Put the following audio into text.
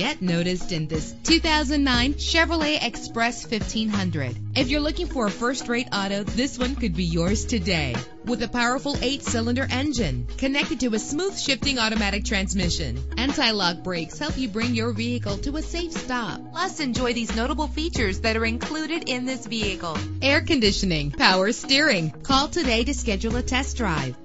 Get noticed in this 2009 Chevrolet Express 1500. If you're looking for a first-rate auto, this one could be yours today. With a powerful eight-cylinder engine connected to a smooth shifting automatic transmission, anti-lock brakes help you bring your vehicle to a safe stop. Plus, enjoy these notable features that are included in this vehicle: air conditioning, power steering. Call today to schedule a test drive.